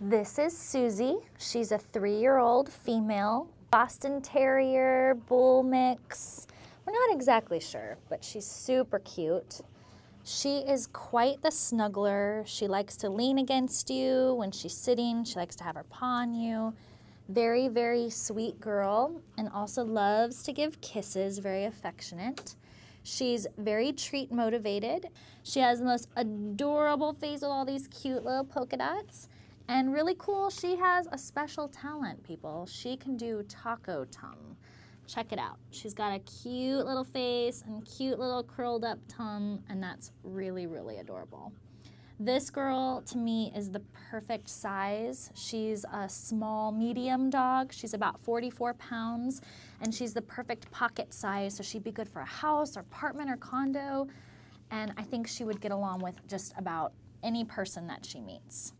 This is Suzy. She's a three-year-old female Boston Terrier, bull mix. We're not exactly sure, but she's super cute. She is quite the snuggler. She likes to lean against you when she's sitting. She likes to have her paw on you. Very, very sweet girl and also loves to give kisses, very affectionate. She's very treat motivated. She has the most adorable face with all these cute little polka dots. And really cool, she has a special talent, people. She can do taco tongue. Check it out. She's got a cute little face and cute little curled up tongue, and that's really, really adorable. This girl, to me, is the perfect size. She's a small, medium dog. She's about 44 pounds, and she's the perfect pocket size, so she'd be good for a house or apartment or condo. And I think she would get along with just about any person that she meets.